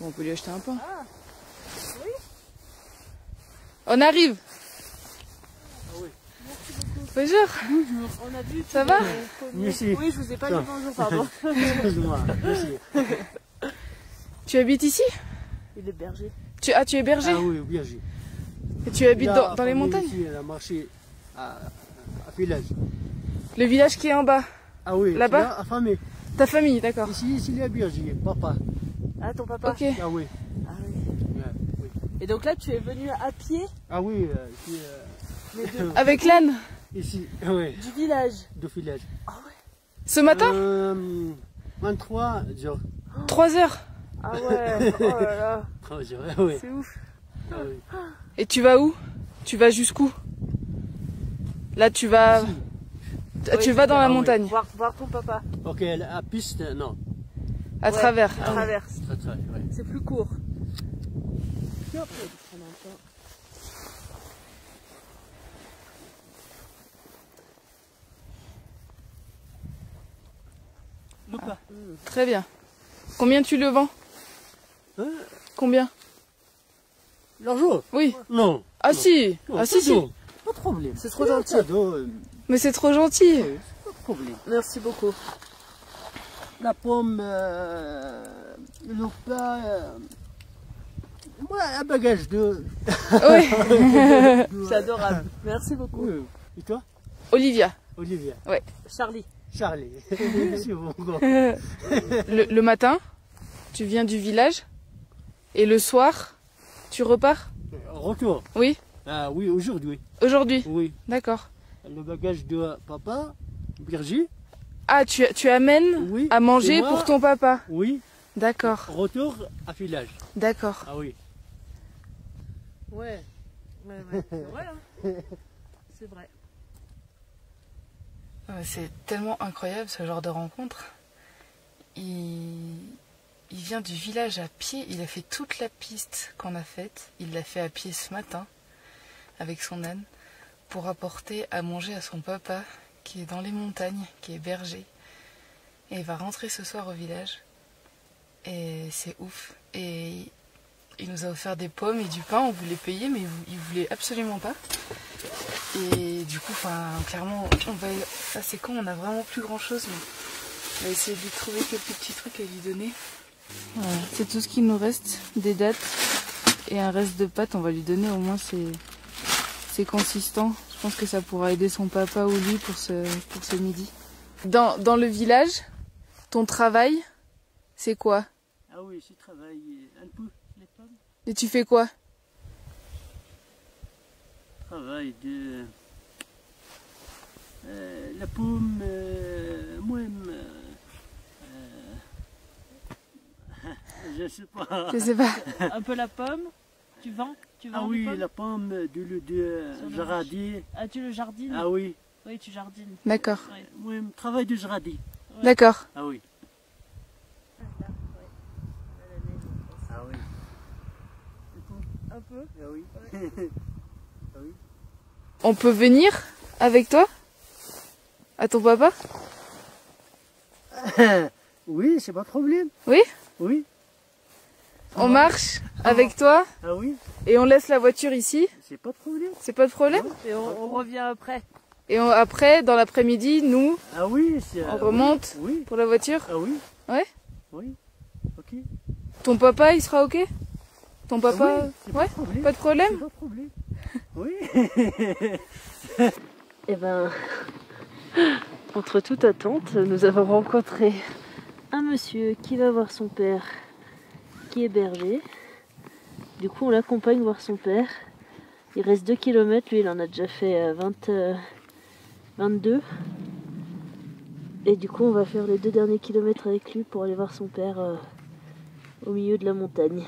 Bon, on peut lui acheter un pain. Ah, oui. On arrive. Ah oui. Bonjour. On a vu. Ça va. Merci. Oui, je vous ai pas dit bonjour, pardon. Excuse-moi. Tu habites ici? Il est berger. tu, Ah, tu es berger? Ah oui, sûr. Et tu habites dans, dans les montagnes? Ici, elle a marché à, à village. Le village qui est en bas? Ah oui, Là-bas? Ta famille, d'accord. Ici, ici, il y a berger, papa. Ah, ton papa Ok. Ah oui. Ah oui. ouais, oui. Et donc là, tu es venu à pied Ah oui, euh, ici, euh, mais de- Avec l'âne ici, ah oui, du village. de village. Ce matin Euh, 23 jours. 3 heures. Ah ouais, oh là là, 3 jours, ah oui. c'est ouf. Ah oui. Et tu vas où? Tu vas jusqu'où? Là, tu vas. Ici. Ah, Tu Oui, vas dans la Ah montagne, Voir, voir ton papa Ok, à piste, non. À Ouais. travers. à ouais. C'est plus court. Luca. Très bien. Combien tu le vends Hein Combien L'argent Oui. Non. Ah Non. si Non, Ah si si. Pas de problème. C'est trop gentil. Mais c'est trop gentil oui, pas de problème. Merci beaucoup. La pomme, euh, le pain, euh, moi, un bagage de... Oui C'est adorable. Merci beaucoup. Oui. Et toi? Olivia, Olivia Charlie. Charlie. Bon. le, le matin, tu viens du village et le soir, tu repars? Retour. Oui Ah oui, aujourd'hui. Aujourd'hui? Oui. D'accord. Le bagage de papa, Birgit. Ah, tu, tu amènes Oui. à manger moi, pour ton papa Oui. D'accord, Retour à village. d'accord. Ah oui. Ouais. Ouais, ouais. C'est vrai, hein C'est vrai. Ouais, C'est tellement incroyable ce genre de rencontre. Il... il vient du village à pied, il a fait toute la piste qu'on a faite, il l'a fait à pied ce matin avec son âne pour apporter à manger à son papa qui est dans les montagnes, qui est berger. Et il va rentrer ce soir au village. Et c'est ouf. Et il nous a offert des pommes et du pain, on voulait payer mais il voulait absolument pas. Et du coup, enfin, clairement, on va. Ah, c'est con, on a vraiment plus grand chose, mais on va essayer de lui trouver quelques petits trucs à lui donner. C'est tout ce qu'il nous reste, des dattes et un reste de pâtes. On va lui donner au moins c'est consistant. Je pense que ça pourra aider son papa ou lui pour ce pour ce midi. Dans dans le village, ton travail, c'est quoi? Ah oui, je travaille un peu les pommes. Et tu fais quoi? Travail de euh, la pomme, euh, moi, euh, euh, je sais pas. Je sais pas. Un peu la pomme. Tu vends? Tu Ah oui, la pomme le de Sur le jardin. Ah, tu le jardines Ah oui, Oui, tu jardines. D'accord. Ouais. moi, travail de jardin. D'accord. Ah oui. Ah oui. Un peu Ah oui. On peut venir avec toi? À ton papa? Oui, c'est pas de problème. Oui? Oui. On marche avec toi Ah oui, et on laisse la voiture ici c'est pas de problème. C'est pas de problème Et on, on revient après. Et on- après, dans l'après-midi, nous, Ah oui, on euh, remonte Oui. pour la voiture Ah oui. Ouais. Oui. Ok. Ton papa, il sera ok? Ton papa Oui, c'est Ouais pas de problème. Pas de problème? C'est pas de problème. Oui. Eh ben, contre toute attente, nous avons rencontré un monsieur qui va voir son père, qui est. Du coup, on l'accompagne voir son père. Il reste 2 km, lui il en a déjà fait euh, 20, euh, 22. Et du coup, on va faire les deux derniers kilomètres avec lui pour aller voir son père euh, au milieu de la montagne.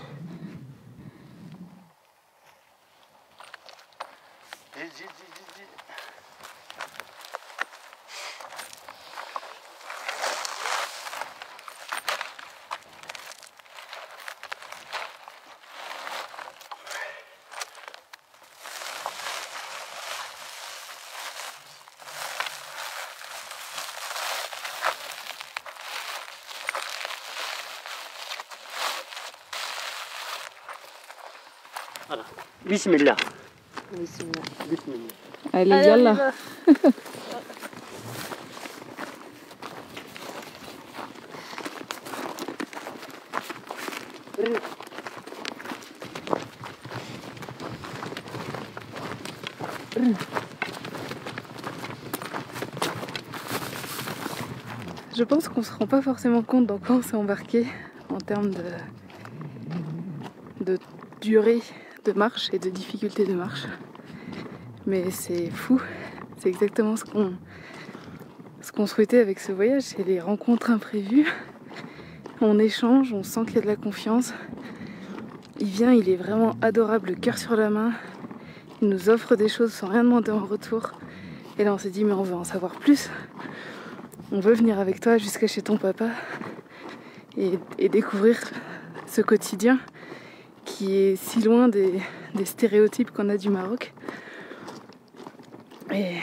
Bismillah. Bismillah. Bismillah. Allez, Allez, yallah. Je pense qu'on se rend pas forcément compte dans quoi on s'est embarqué en termes de, de durée de marche et de difficulté de marche. Mais c'est fou, c'est exactement ce qu'on ce souhaitait avec ce voyage, c'est les rencontres imprévues. On échange, on sent qu'il y a de la confiance. Il vient, il est vraiment adorable, le cœur sur la main. Il nous offre des choses sans rien demander en retour. Et là on s'est dit mais on veut en savoir plus. On veut venir avec toi jusqu'à chez ton papa et découvrir ce quotidien qui est si loin des, des stéréotypes qu'on a du Maroc. Et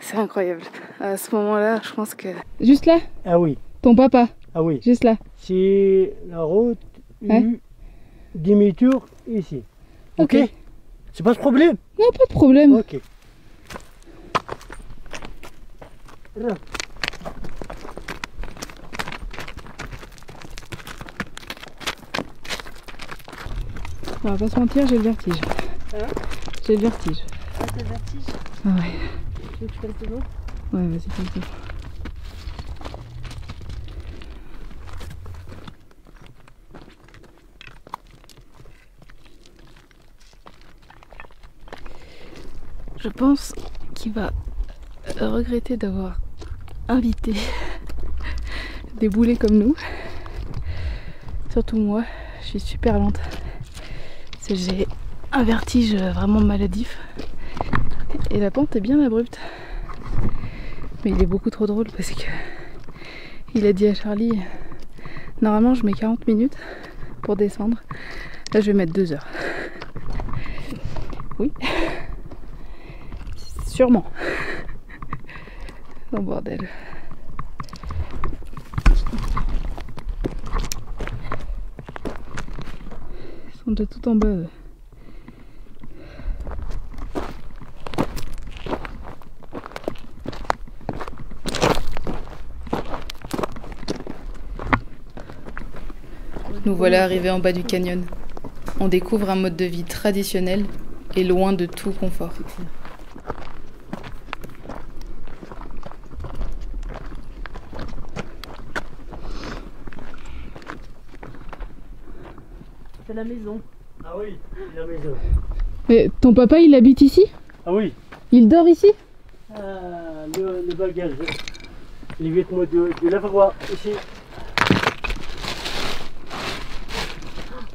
c'est incroyable. À ce moment-là, je pense que... Juste là, Ah oui, ton papa, ah oui. juste là. C'est la route Ouais. U demi-tour ici. Ok. Ok. C'est pas de problème? Non, pas de problème. Ok. On va pas se mentir, j'ai le vertige. Hein J'ai le vertige. Ah, t'as le vertige Ah ouais, Tu veux que je fasse de l'eau? Ouais, vas-y, fais Je pense qu'il va regretter d'avoir invité des boulets comme nous. Surtout moi, je suis super lente. J'ai un vertige vraiment maladif. Et la pente est bien abrupte. Mais il est beaucoup trop drôle parce que il a dit à Charlie normalement je mets 40 minutes pour descendre. Là je vais mettre 2 heures. Oui. Sûrement. Oh bordel. Ils déjà tout en bas. Nous voilà arrivés en bas du canyon. On découvre un mode de vie traditionnel et loin de tout confort. La maison. Ah oui, la maison. Mais ton papa il habite ici? Ah oui. Il dort ici? Ah, le, le bagage. Les vêtements de, de la froid ici.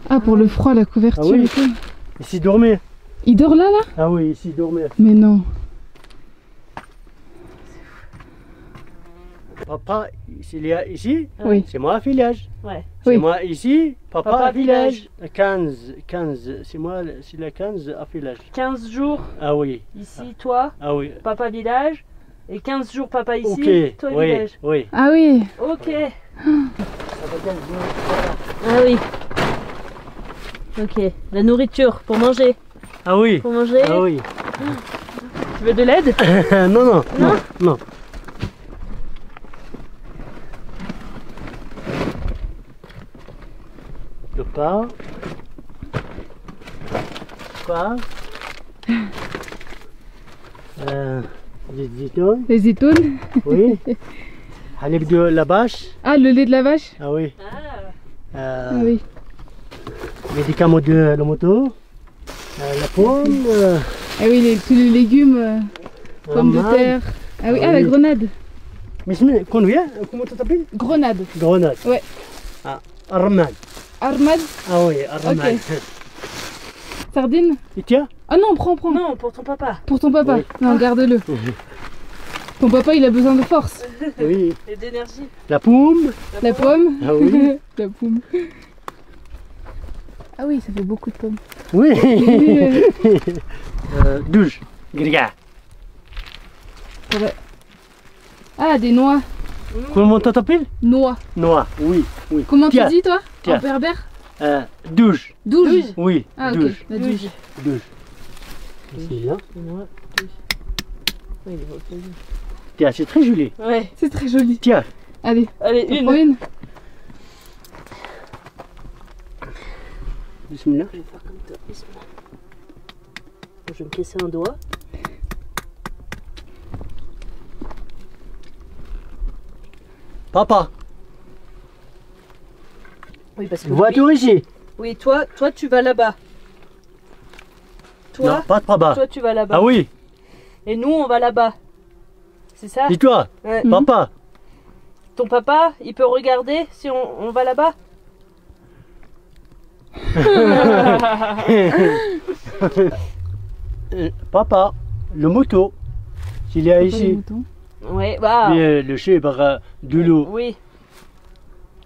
Ah pour le froid, la couverture Ah oui. et tout. Ici dormir. Il dort là là? Ah oui, ici dormir. Mais non. Papa, s'il y a ici, Oui. c'est moi village. Ouais. C'est Oui. moi ici, papa, Papa, village. 15, 15, c'est moi, c'est la 15 à village. 15 jours Ah oui, ici, toi, ah oui. papa village. Et 15 jours papa ici, ok, toi oui, village. oui. Ah oui. Ok. Ah oui. Ok. La nourriture pour manger. Ah oui, Pour manger. ah oui. Tu veux de l'aide? Non, non, non, non. Le pain. Pain. Euh, des zitoun, Les oui. Halib de la vache. Ah le lait de la vache Ah oui. Ah. Euh, Ah oui. Médicaments de la moto. Euh, la pomme. euh, Ah oui, les, tous les légumes, euh, pommes de terre. Ah oui, Ah ah la oui. grenade. Mais c'est combien Comment tu t'appelles Grenade. Grenade. Ouais. Ah, Armad. Armade. Ah oui, Armad. Sardine. Et tiens Ah non, prends, prends. Non, pour ton papa. Pour ton papa. Oui. Non, garde-le. Ton papa, il a besoin de force. Oui. Et d'énergie. La pomme. La pomme. Ah oui. la pomme. Ah oui, ça fait beaucoup de pommes. Oui. Euh, douche. Grga. ah, des noix. Comment tu t'appelles Noix. Noix. Oui, oui. Comment tu dis, toi? Tiens. En berbère? Euh, douche. Douze. Oui, Ah. Ici, là. Moi, douze. Oui, il est reconnu. Tiens, c'est très joli. Ouais. C'est très joli. Tiens, Allez, Allez, une. une. bismillah. Je vais faire comme toi. Bismillah. Je vais me casser un doigt. Papa, Oui, parce que. voiture ici. Oui, toi, toi, tu vas là-bas. Toi, Non, pas de papa. toi, tu vas là-bas. Ah oui, Et nous, on va là-bas. C'est ça? Dis-toi, Ouais. Mhm. papa. Ton papa, il peut regarder si on, on va là-bas? Euh, papa, le moto, s'il est ici, moutons. Ouais, bah. le, le chèvre euh, de l'eau. Oui.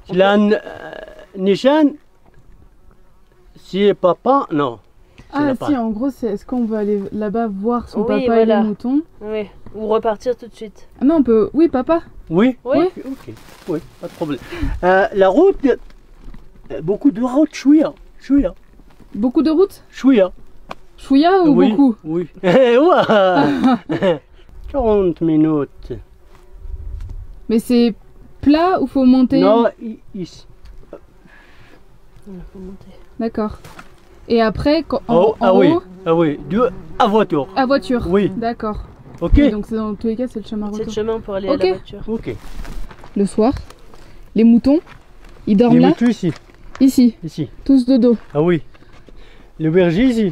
S'il a un euh, Nishan, si papa, non. Ah si, en gros, c'est est-ce qu'on veut aller là-bas voir son Oui, papa et les moutons Oui. Ou repartir tout de suite. Ah non, on peut... Oui, papa. Oui? Oui. Ok, ok. Oui, pas de problème. Euh, la route, euh, beaucoup de routes, chouïa, chouïa, Beaucoup de routes? Chouïa. Chouïa ou oui, beaucoup? Oui. Ouais. 40 minutes. Mais c'est plat ou faut monter? Non, ici. Il faut monter. D'accord. Et après, quand, en, Oh, en ah oui, ah oui, à voiture. à voiture Oui. D'accord. Ok. Oui, donc c'est dans tous les cas, c'est le chemin C'est le retour. chemin pour aller à la voiture. Ok. Le soir, les moutons, ils dorment Les là, moutons ici, ici, ici. tous de dos. Ah oui. Le berger ici.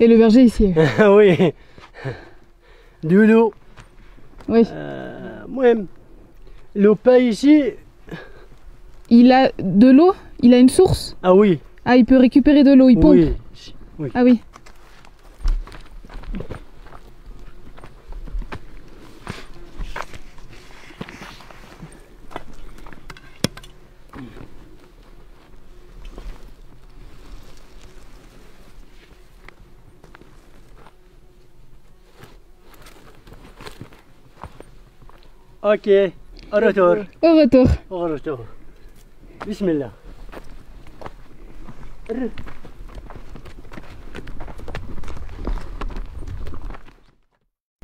Et le berger ici. Ah oui. De l'eau. Oui. Euh, moi-même. Le pain ici. Il a de l'eau? Il a une source? Ah oui. Ah, il peut récupérer de l'eau, il pompe? Oui. Ah oui. Ok. Au retour. Au retour. Au retour. Bismillah.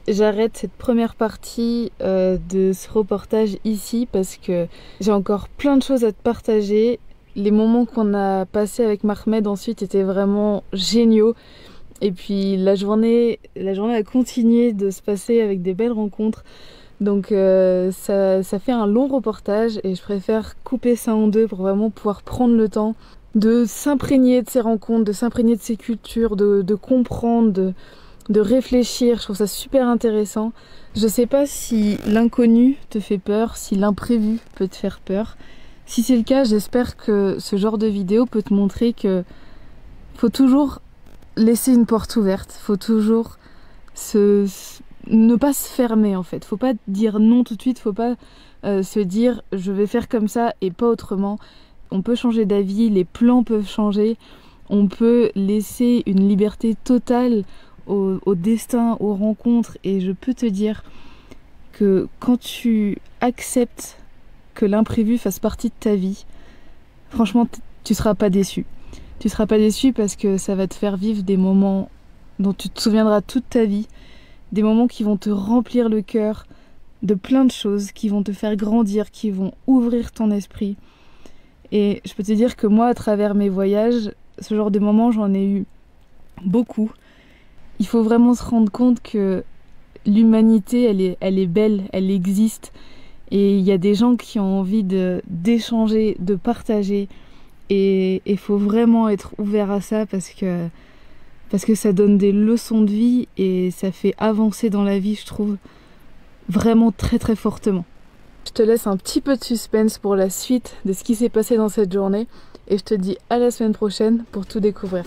J'arrête cette première partie euh, de ce reportage ici parce que j'ai encore plein de choses à te partager. Les moments qu'on a passés avec Mahmed ensuite étaient vraiment géniaux. Et puis la journée, la journée a continué de se passer avec des belles rencontres. Donc euh, ça, fait un long reportage et je préfère couper ça en deux pour vraiment pouvoir prendre le temps de s'imprégner de ces rencontres, de s'imprégner de ces cultures, de, comprendre, de, réfléchir. Je trouve ça super intéressant. Je sais pas si l'inconnu te fait peur, si l'imprévu peut te faire peur. Si c'est le cas, j'espère que ce genre de vidéo peut te montrer que faut toujours laisser une porte ouverte, faut toujours se- ne pas se fermer en fait. Faut pas dire non tout de suite, faut pas euh, se dire je vais faire comme ça et pas autrement. On peut changer d'avis, les plans peuvent changer, on peut laisser une liberté totale au, au destin, aux rencontres et je peux te dire que quand tu acceptes que l'imprévu fasse partie de ta vie, franchement tu seras pas déçu. Tu seras pas déçu parce que ça va te faire vivre des moments dont tu te souviendras toute ta vie, des moments qui vont te remplir le cœur de plein de choses, qui vont te faire grandir, qui vont ouvrir ton esprit. Et je peux te dire que moi, à travers mes voyages, ce genre de moments, j'en ai eu beaucoup. Il faut vraiment se rendre compte que l'humanité, elle est, elle est belle, elle existe. Et il y a des gens qui ont envie de d'échanger, de partager. Et il faut vraiment être ouvert à ça parce que, parce que ça donne des leçons de vie et ça fait avancer dans la vie, je trouve, vraiment très très fortement. Je te laisse un petit peu de suspense pour la suite de ce qui s'est passé dans cette journée et je te dis à la semaine prochaine pour tout découvrir.